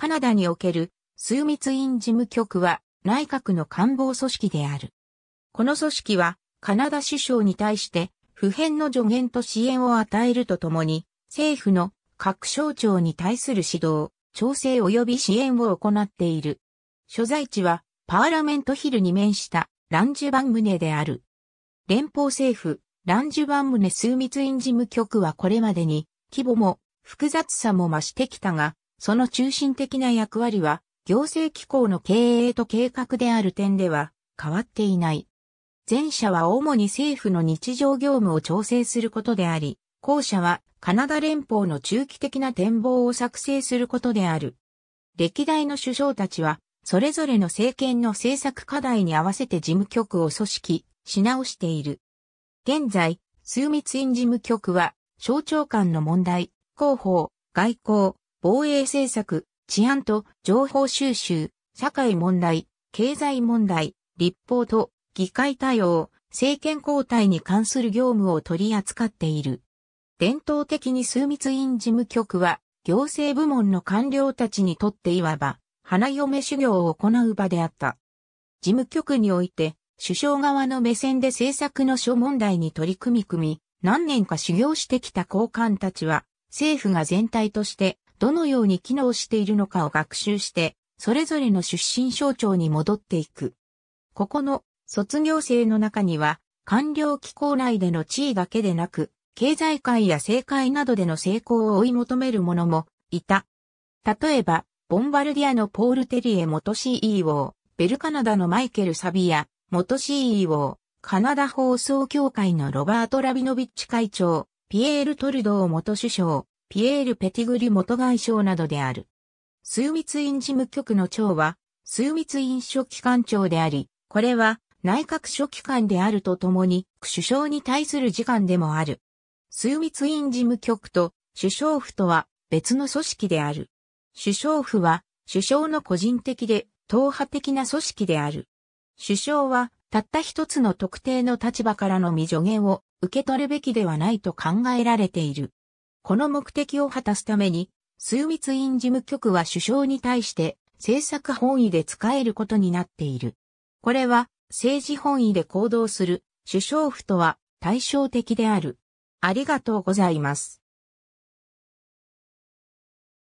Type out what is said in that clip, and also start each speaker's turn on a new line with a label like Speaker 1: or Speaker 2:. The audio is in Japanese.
Speaker 1: カナダにおける枢密院事務局は内閣の官房組織である。この組織はカナダ首相に対して普遍の助言と支援を与えるとともに政府の各省庁に対する指導、調整及び支援を行っている。所在地はパーラメントヒルに面したランジュバンムネである。連邦政府、ランジュバンムネ枢密院事務局はこれまでに規模も複雑さも増してきたが、その中心的な役割は行政機構の経営と計画である点では変わっていない。前者は主に政府の日常業務を調整することであり、後者はカナダ連邦の中期的な展望を作成することである。歴代の首相たちは、それぞれの政権の政策課題に合わせて事務局を組織、し直している。現在、枢密院事務局は、省庁間の問題、広報、外交、防衛政策、治安と情報収集、社会問題、経済問題、立法と議会対応、政権交代に関する業務を取り扱っている。伝統的に枢密院事務局は、行政部門の官僚たちにとっていわば、花嫁修行を行う場であった。事務局において、首相側の目線で政策の諸問題に取り組み組み、何年か修行してきた高官たちは、政府が全体としてどのように機能しているのかを学習して、それぞれの出身省庁に戻っていく。ここの卒業生の中には、官僚機構内での地位だけでなく、経済界や政界などでの成功を追い求める者もいた。例えば、ボンバルディアのポール・テリエ元 CEO、ベルカナダのマイケル・サビア、元 CEO、カナダ放送協会のロバート・ラビノビッチ会長、ピエール・トルドー元首相、ピエール・ペティグリ元外相などである。枢密院事務局の長は、枢密院書記官長であり、これは内閣書記官であるとともに、首相に対する次官でもある。枢密院事務局と首相府とは別の組織である。首相府は首相の個人的で党派的な組織である。首相はたった一つの特定の立場からの未助言を受け取るべきではないと考えられている。この目的を果たすために、枢密院事務局は首相に対して政策本位で使えることになっている。これは政治本位で行動する首相府とは対照的である。ありがとうございます。